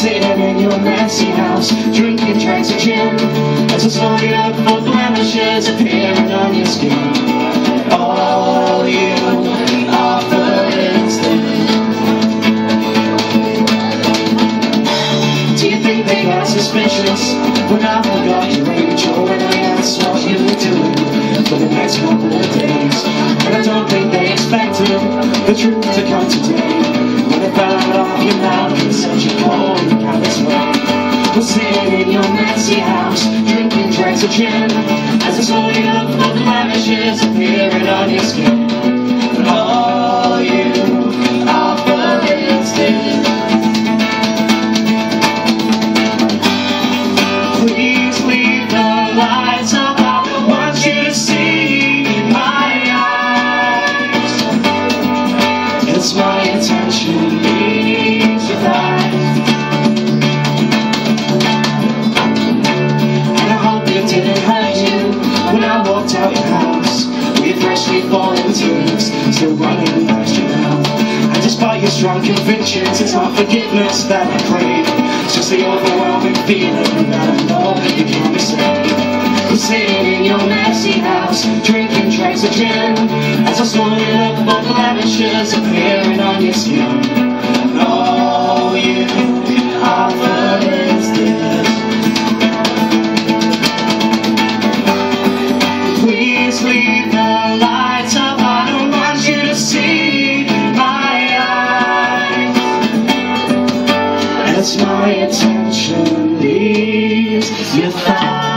sitting in your messy house Drinking drinks of gin As I slowly look for blemishes appearing on your skin suspicious. When I forgot your age Or when I asked what you were doing? For the next couple of days. And I don't think they expected The truth to come today When it fell out of your mouth In such a cold and callous way. We're sitting in your messy house Drinking drinks of gin still running past you now. And despite your strong convictions, it's my forgiveness that I crave. It's just the overwhelming feeling that I know you can't mistake. We're sitting in your messy house, drinking drinks of gin. As I slowly look for blemishes appearing on your skin. It's my intention, leave your thoughts.